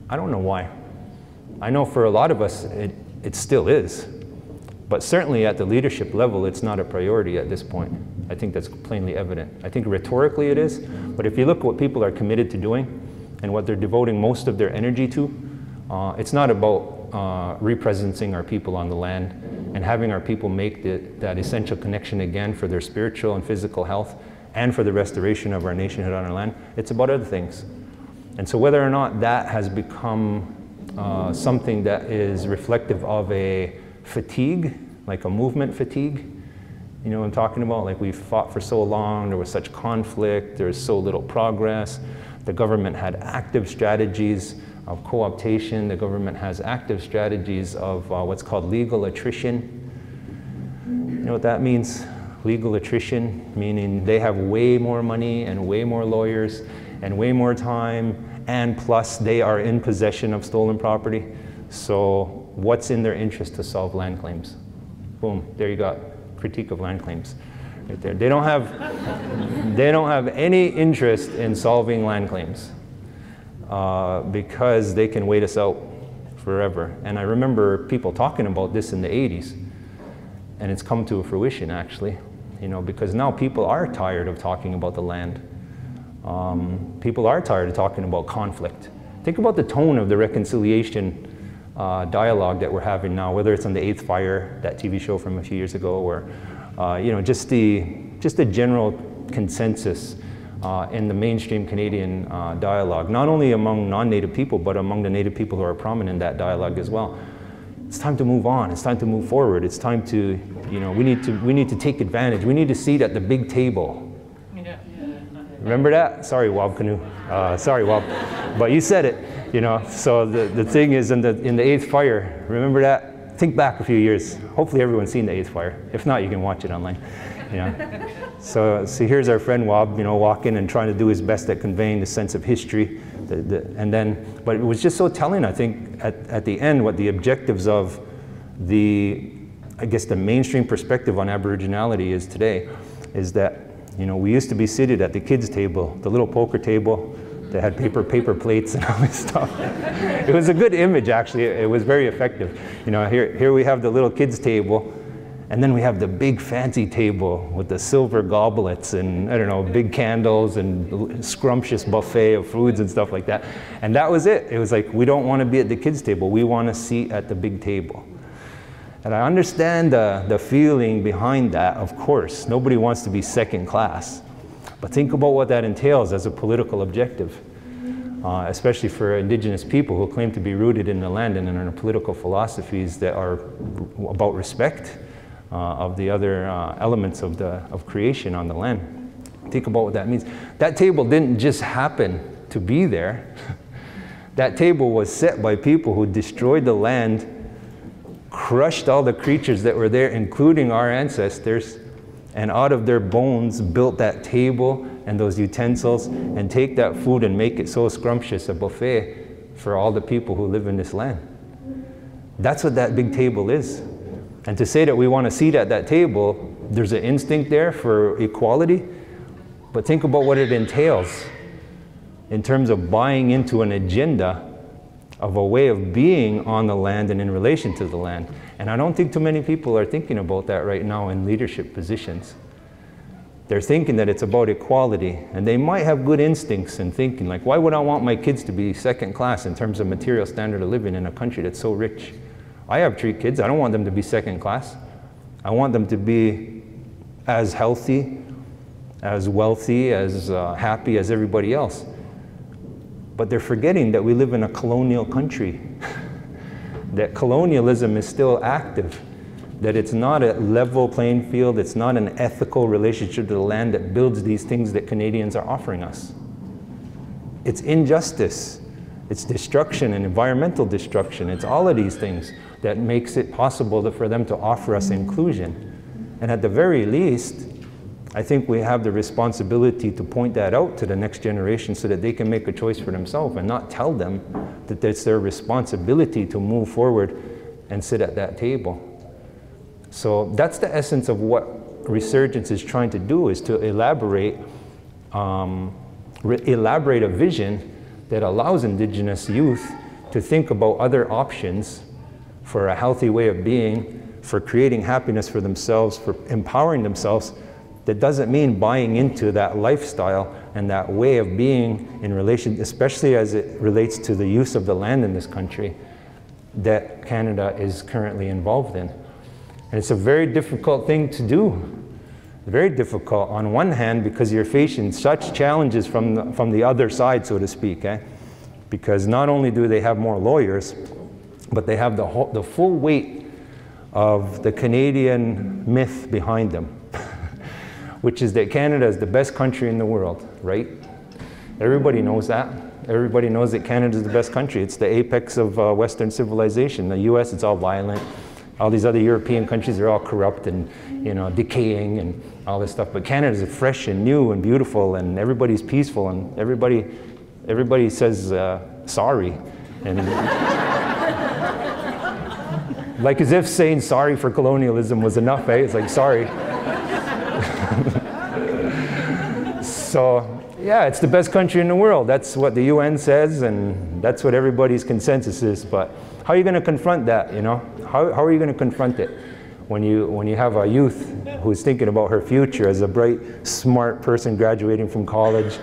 I don't know why. I know for a lot of us, it, it still is. But certainly at the leadership level, it's not a priority at this point. I think that's plainly evident. I think rhetorically it is, but if you look at what people are committed to doing, and what they're devoting most of their energy to. Uh, it's not about uh, representing our people on the land and having our people make the, that essential connection again for their spiritual and physical health and for the restoration of our nationhood on our land. It's about other things. And so whether or not that has become uh, something that is reflective of a fatigue, like a movement fatigue, you know what I'm talking about? Like we've fought for so long, there was such conflict, there's so little progress. The government had active strategies of co-optation. The government has active strategies of uh, what's called legal attrition. You know what that means? Legal attrition, meaning they have way more money and way more lawyers and way more time, and plus they are in possession of stolen property. So what's in their interest to solve land claims? Boom, there you got critique of land claims right there. They don't have, they don't have any interest in solving land claims uh, because they can wait us out forever. And I remember people talking about this in the 80s, and it's come to a fruition actually, you know, because now people are tired of talking about the land. Um, people are tired of talking about conflict. Think about the tone of the reconciliation uh, dialogue that we're having now, whether it's on the Eighth Fire, that TV show from a few years ago, or uh, you know, just the, just the general consensus uh, in the mainstream Canadian uh, dialogue, not only among non-Native people, but among the Native people who are prominent in that dialogue as well. It's time to move on. It's time to move forward. It's time to, you know, we need to, we need to take advantage. We need to seat at the big table. Yeah. Remember that? Sorry, Wab Kinew. Uh, sorry, Wab. but you said it, you know. So the, the thing is in the, in the eighth fire, remember that? think back a few years. Hopefully everyone's seen the Eighth Fire. If not, you can watch it online. You know. so, so here's our friend Wab, you know, walking and trying to do his best at conveying the sense of history. The, the, and then, but it was just so telling, I think, at, at the end, what the objectives of the, I guess, the mainstream perspective on Aboriginality is today, is that, you know, we used to be seated at the kids' table, the little poker table, they had paper paper plates and all this stuff. it was a good image, actually. It was very effective. You know, here, here we have the little kids' table, and then we have the big fancy table with the silver goblets and, I don't know, big candles and scrumptious buffet of foods and stuff like that. And that was it. It was like, we don't want to be at the kids' table. We want to seat at the big table. And I understand the, the feeling behind that, of course. Nobody wants to be second class. But think about what that entails as a political objective, uh, especially for indigenous people who claim to be rooted in the land and in political philosophies that are about respect uh, of the other uh, elements of, the, of creation on the land. Think about what that means. That table didn't just happen to be there. that table was set by people who destroyed the land crushed all the creatures that were there, including our ancestors, and out of their bones built that table and those utensils and take that food and make it so scrumptious a buffet for all the people who live in this land. That's what that big table is. And to say that we want to seat at that table, there's an instinct there for equality, but think about what it entails in terms of buying into an agenda of a way of being on the land and in relation to the land. And I don't think too many people are thinking about that right now in leadership positions. They're thinking that it's about equality, and they might have good instincts in thinking, like, why would I want my kids to be second class in terms of material standard of living in a country that's so rich? I have three kids. I don't want them to be second class. I want them to be as healthy, as wealthy, as uh, happy as everybody else. But they're forgetting that we live in a colonial country, that colonialism is still active, that it's not a level playing field, it's not an ethical relationship to the land that builds these things that Canadians are offering us. It's injustice, it's destruction and environmental destruction, it's all of these things that makes it possible for them to offer us inclusion. And at the very least, I think we have the responsibility to point that out to the next generation so that they can make a choice for themselves and not tell them that it's their responsibility to move forward and sit at that table. So that's the essence of what Resurgence is trying to do is to elaborate, um, elaborate a vision that allows Indigenous youth to think about other options for a healthy way of being, for creating happiness for themselves, for empowering themselves that doesn't mean buying into that lifestyle and that way of being in relation, especially as it relates to the use of the land in this country that Canada is currently involved in. And it's a very difficult thing to do. Very difficult on one hand because you're facing such challenges from the, from the other side, so to speak. Eh? Because not only do they have more lawyers, but they have the, whole, the full weight of the Canadian myth behind them which is that Canada is the best country in the world, right? Everybody knows that. Everybody knows that Canada is the best country. It's the apex of uh, Western civilization. The US, it's all violent. All these other European countries are all corrupt and, you know, decaying and all this stuff. But Canada is fresh and new and beautiful and everybody's peaceful and everybody, everybody says uh, sorry. And like as if saying sorry for colonialism was enough, eh? It's like, sorry. So, yeah, it's the best country in the world. That's what the UN says, and that's what everybody's consensus is. But how are you going to confront that, you know? How, how are you going to confront it? When you, when you have a youth who's thinking about her future as a bright, smart person graduating from college,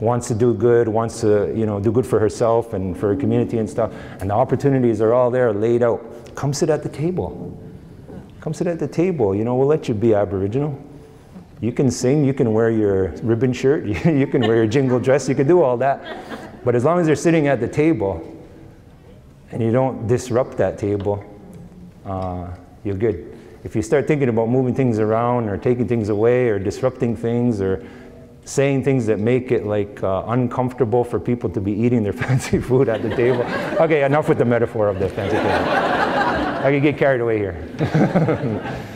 wants to do good, wants to you know, do good for herself and for her community and stuff, and the opportunities are all there laid out. Come sit at the table. Come sit at the table. You know, we'll let you be Aboriginal. You can sing, you can wear your ribbon shirt, you can wear your jingle dress, you can do all that. But as long as you're sitting at the table and you don't disrupt that table, uh, you're good. If you start thinking about moving things around or taking things away or disrupting things or saying things that make it like uh, uncomfortable for people to be eating their fancy food at the table. Okay, enough with the metaphor of the fancy table. I can get carried away here.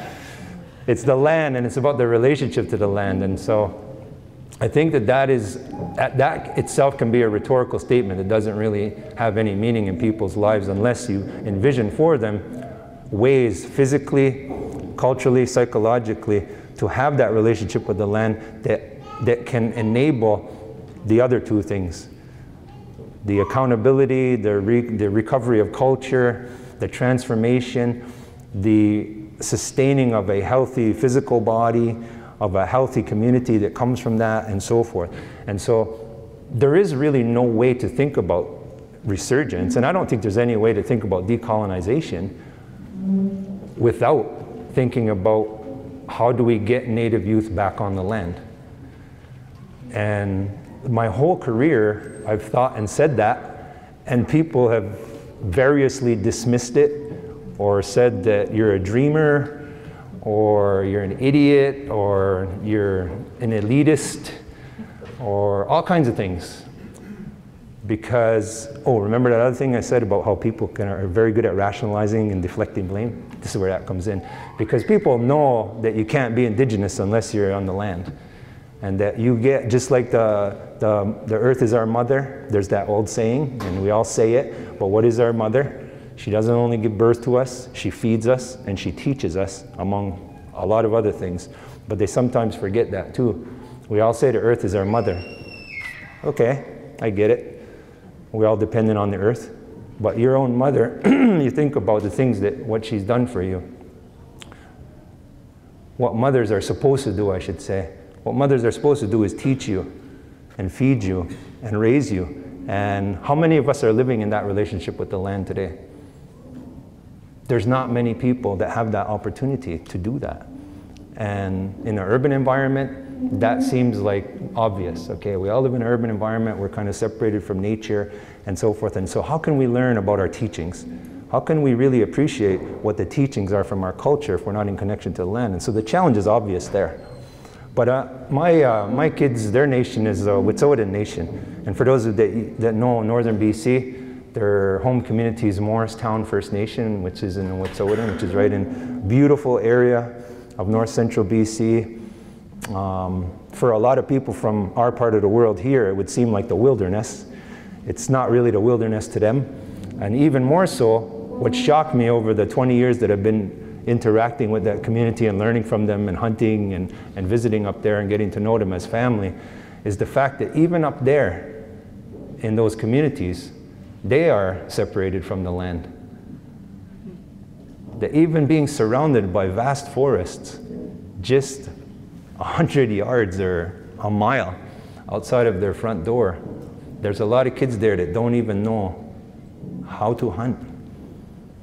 It's the land and it's about the relationship to the land. And so I think that that is, that itself can be a rhetorical statement. It doesn't really have any meaning in people's lives unless you envision for them ways physically, culturally, psychologically to have that relationship with the land that, that can enable the other two things. The accountability, the, re, the recovery of culture, the transformation, the sustaining of a healthy physical body, of a healthy community that comes from that, and so forth. And so there is really no way to think about resurgence, and I don't think there's any way to think about decolonization without thinking about how do we get Native youth back on the land. And my whole career, I've thought and said that, and people have variously dismissed it or said that you're a dreamer or you're an idiot or you're an elitist or all kinds of things. Because, oh, remember that other thing I said about how people can, are very good at rationalizing and deflecting blame? This is where that comes in. Because people know that you can't be indigenous unless you're on the land. And that you get, just like the, the, the earth is our mother, there's that old saying, and we all say it, but what is our mother? She doesn't only give birth to us, she feeds us and she teaches us, among a lot of other things. But they sometimes forget that too. We all say the earth is our mother. Okay, I get it. We're all dependent on the earth. But your own mother, you think about the things that what she's done for you. What mothers are supposed to do, I should say. What mothers are supposed to do is teach you and feed you and raise you. And how many of us are living in that relationship with the land today? There's not many people that have that opportunity to do that. And in an urban environment, that seems like obvious. Okay, we all live in an urban environment, we're kind of separated from nature and so forth. And so, how can we learn about our teachings? How can we really appreciate what the teachings are from our culture if we're not in connection to the land? And so, the challenge is obvious there. But uh, my, uh, my kids, their nation is the Wet'suwet'en Nation. And for those that, that know Northern BC, their home community is Moricetown First Nation, which is in Wet'suwet'en, which is right in beautiful area of north central BC. Um, for a lot of people from our part of the world here, it would seem like the wilderness. It's not really the wilderness to them. And even more so, what shocked me over the 20 years that I've been interacting with that community and learning from them and hunting and, and visiting up there and getting to know them as family is the fact that even up there in those communities, they are separated from the land that even being surrounded by vast forests, just 100 yards or a mile outside of their front door, there's a lot of kids there that don't even know how to hunt.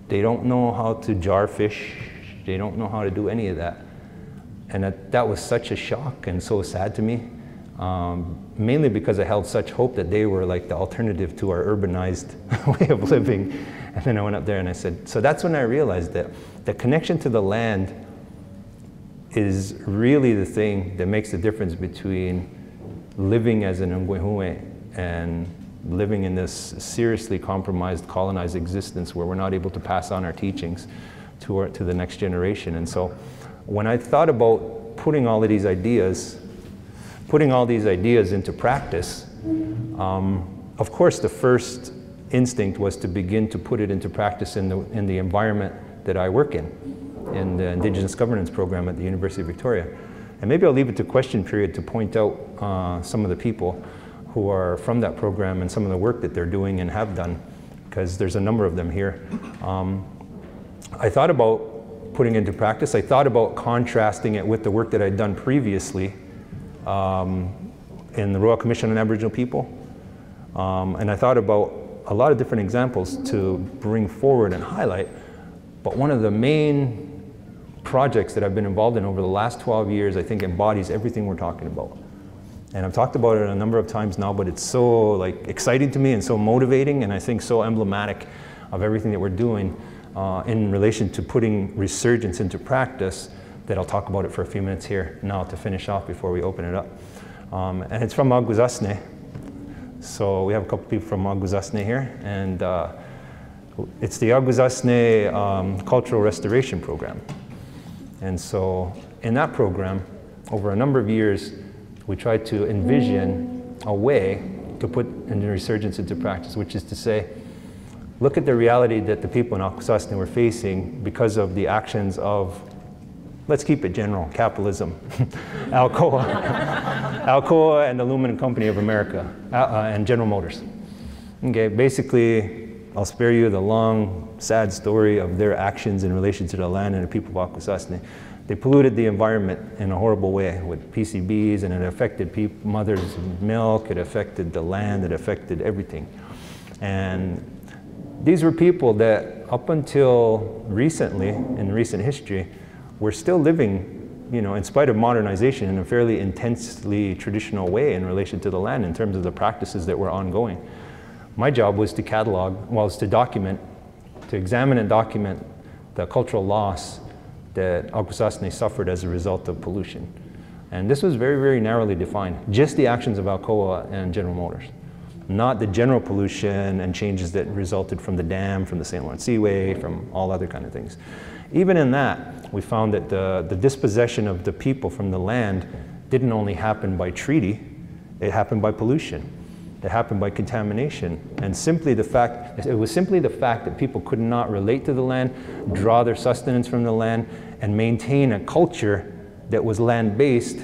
They don't know how to jar fish. They don't know how to do any of that. And that, that was such a shock and so sad to me, um, mainly because I held such hope that they were like the alternative to our urbanized way of living and then I went up there and I said, so that's when I realized that the connection to the land is really the thing that makes the difference between living as Onkwehonwe and living in this seriously compromised, colonized existence where we're not able to pass on our teachings to, our, to the next generation. And so when I thought about putting all of these ideas, putting all these ideas into practice, um, of course, the first instinct was to begin to put it into practice in the, in the environment that I work in, in the Indigenous Governance Program at the University of Victoria. And maybe I'll leave it to question period to point out uh, some of the people who are from that program and some of the work that they're doing and have done, because there's a number of them here. Um, I thought about putting into practice. I thought about contrasting it with the work that I'd done previously um, in the Royal Commission on Aboriginal People. Um, and I thought about a lot of different examples to bring forward and highlight, but one of the main projects that I've been involved in over the last 12 years, I think embodies everything we're talking about. And I've talked about it a number of times now, but it's so like exciting to me and so motivating and I think so emblematic of everything that we're doing uh, in relation to putting resurgence into practice that I'll talk about it for a few minutes here now to finish off before we open it up. Um, and it's from Akwesasne, so we have a couple people from Akwesasne here, and uh, it's the Akwesasne um, Cultural Restoration Program. And so in that program, over a number of years, we tried to envision a way to put in resurgence into practice, which is to say, look at the reality that the people in Akwesasne were facing because of the actions of let's keep it general, capitalism, Alcoa, Alcoa and Aluminum Company of America, uh, uh, and General Motors. Okay, basically, I'll spare you the long, sad story of their actions in relation to the land and the people of Akwesasne. They polluted the environment in a horrible way with PCBs, and it affected people, mothers' milk, it affected the land, it affected everything. And these were people that up until recently, in recent history, were still living you know, in spite of modernization, in a fairly intensely traditional way in relation to the land in terms of the practices that were ongoing. My job was to catalog, well, was to document, to examine and document the cultural loss that Akwesasne suffered as a result of pollution. And this was very, very narrowly defined, just the actions of Alcoa and General Motors, not the general pollution and changes that resulted from the dam, from the St. Lawrence Seaway, from all other kind of things. Even in that, we found that the, the dispossession of the people from the land didn't only happen by treaty, it happened by pollution. It happened by contamination. And simply the fact, it was simply the fact that people could not relate to the land, draw their sustenance from the land, and maintain a culture that was land-based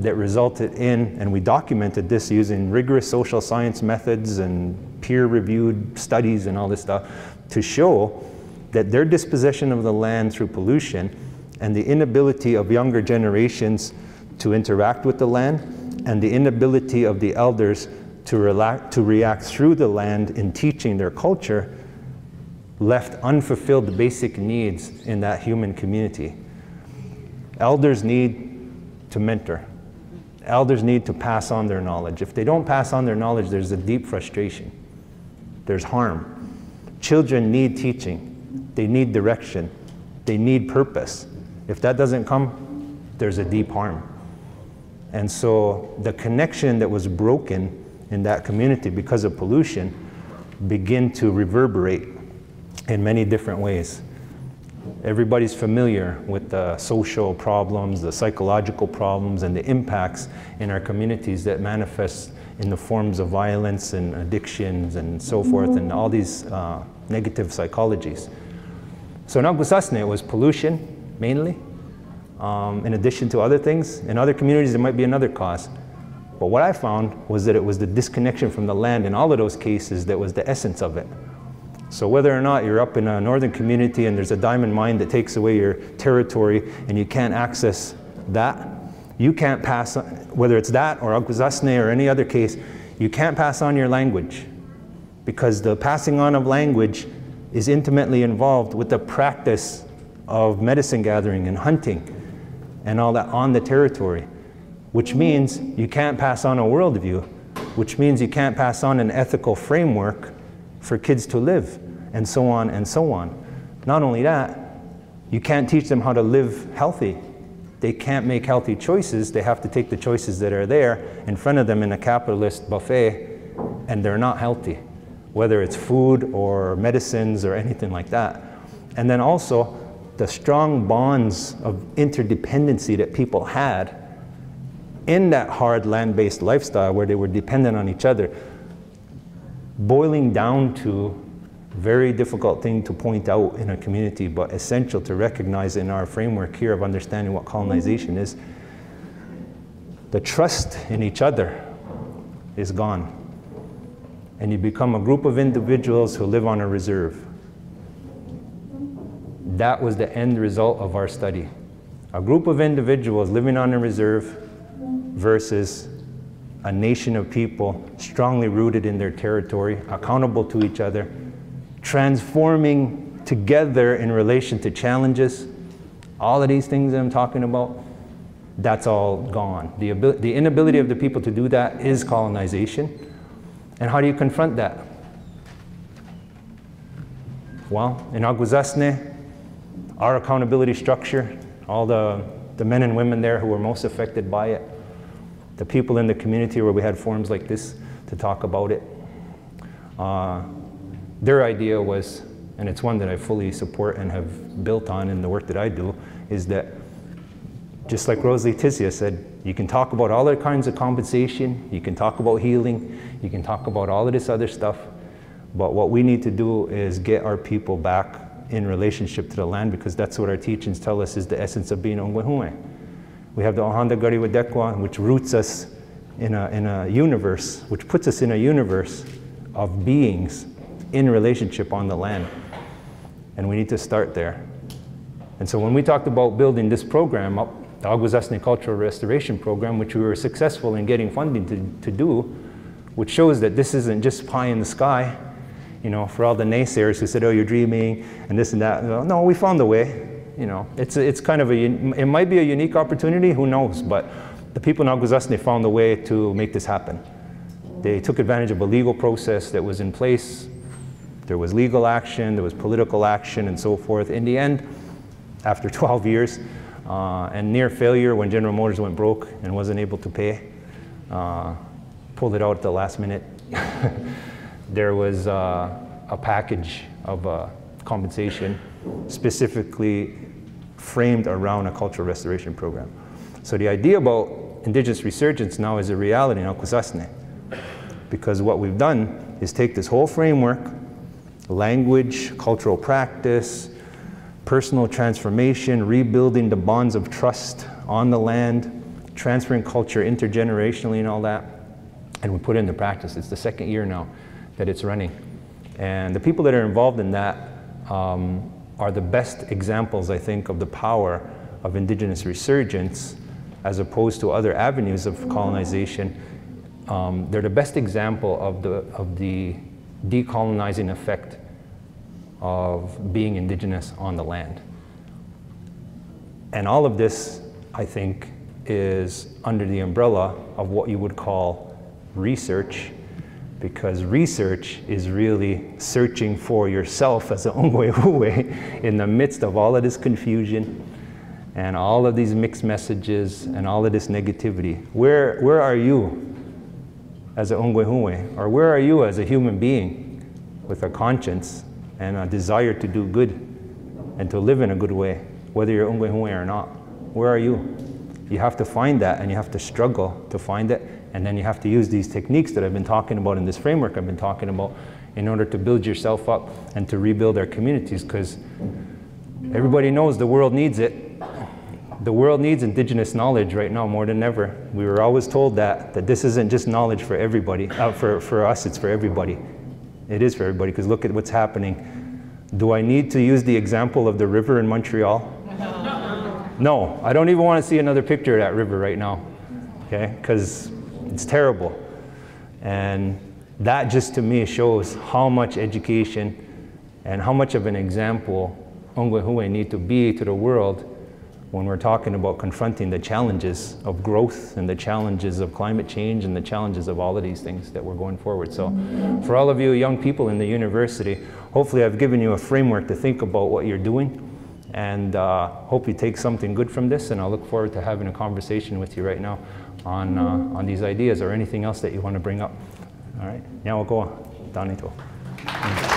that resulted in, and we documented this using rigorous social science methods and peer-reviewed studies and all this stuff to show that their disposition of the land through pollution and the inability of younger generations to interact with the land and the inability of the elders to, relax, to react through the land in teaching their culture left unfulfilled basic needs in that human community. Elders need to mentor. Elders need to pass on their knowledge. If they don't pass on their knowledge, there's a deep frustration. There's harm. Children need teaching. They need direction. They need purpose. If that doesn't come, there's a deep harm. And so the connection that was broken in that community because of pollution begin to reverberate in many different ways. Everybody's familiar with the social problems, the psychological problems, and the impacts in our communities that manifest in the forms of violence and addictions and so forth, and all these uh, negative psychologies. So in Akwesasne, it was pollution, mainly, um, in addition to other things. In other communities, there might be another cause. But what I found was that it was the disconnection from the land in all of those cases that was the essence of it. So whether or not you're up in a northern community and there's a diamond mine that takes away your territory and you can't access that, you can't pass, whether it's that or Akwesasne or any other case, you can't pass on your language because the passing on of language is intimately involved with the practice of medicine gathering and hunting and all that on the territory, which means you can't pass on a worldview, which means you can't pass on an ethical framework for kids to live, and so on and so on. Not only that, you can't teach them how to live healthy. They can't make healthy choices. They have to take the choices that are there in front of them in a capitalist buffet, and they're not healthy whether it's food or medicines or anything like that. And then also the strong bonds of interdependency that people had in that hard land-based lifestyle where they were dependent on each other, boiling down to very difficult thing to point out in a community, but essential to recognize in our framework here of understanding what colonization is. The trust in each other is gone and you become a group of individuals who live on a reserve. That was the end result of our study. A group of individuals living on a reserve versus a nation of people strongly rooted in their territory, accountable to each other, transforming together in relation to challenges. All of these things that I'm talking about, that's all gone. The, the inability of the people to do that is colonization. And how do you confront that? Well, in Akwesasne, our accountability structure, all the, the men and women there who were most affected by it, the people in the community where we had forums like this to talk about it, uh, their idea was, and it's one that I fully support and have built on in the work that I do, is that just like Rosalie Tizia said, you can talk about all other kinds of compensation, you can talk about healing, you can talk about all of this other stuff, but what we need to do is get our people back in relationship to the land because that's what our teachings tell us is the essence of being Onkwehonwe. We have the Ohén:ton Karihwatéhkwen, which roots us in a, in a universe, which puts us in a universe of beings in relationship on the land. And we need to start there. And so when we talked about building this program up, the Akwesasne Cultural Restoration Program, which we were successful in getting funding to, to do, which shows that this isn't just pie in the sky. you know, for all the naysayers who said, oh, you're dreaming and this and that. No, we found a way. You know, it's, it's kind of a, it might be a unique opportunity, who knows, but the people in Akwesasne found a way to make this happen. They took advantage of a legal process that was in place. There was legal action, there was political action, and so forth. In the end, after 12 years, uh, and near failure when General Motors went broke and wasn't able to pay, uh, pulled it out at the last minute. there was uh, a package of uh, compensation specifically framed around a cultural restoration program. So the idea about indigenous resurgence now is a reality in Akwesasne because what we've done is take this whole framework, language, cultural practice, personal transformation, rebuilding the bonds of trust on the land, transferring culture intergenerationally and all that, and we put it into practice. It's the second year now that it's running. And the people that are involved in that um, are the best examples, I think, of the power of indigenous resurgence as opposed to other avenues of colonization. Um, they're the best example of the, of the decolonizing effect of being indigenous on the land. And all of this, I think, is under the umbrella of what you would call research, because research is really searching for yourself as an Ongwe in the midst of all of this confusion and all of these mixed messages and all of this negativity. Where, where are you as an Ongwe Or where are you as a human being with a conscience and a desire to do good and to live in a good way, whether you're Ongwe or not. Where are you? You have to find that and you have to struggle to find it and then you have to use these techniques that I've been talking about in this framework I've been talking about in order to build yourself up and to rebuild our communities because everybody knows the world needs it. The world needs indigenous knowledge right now more than ever. We were always told that, that this isn't just knowledge for everybody, uh, for, for us, it's for everybody. It is for everybody because look at what's happening. Do I need to use the example of the river in Montreal? No, I don't even want to see another picture of that river right now, okay? Because it's terrible. And that just to me shows how much education and how much of an example Ongwe need to be to the world when we're talking about confronting the challenges of growth and the challenges of climate change and the challenges of all of these things that we're going forward. So for all of you young people in the university, hopefully I've given you a framework to think about what you're doing and uh, hope you take something good from this and I'll look forward to having a conversation with you right now on, uh, on these ideas or anything else that you want to bring up. All right, now we'll go on. Danito.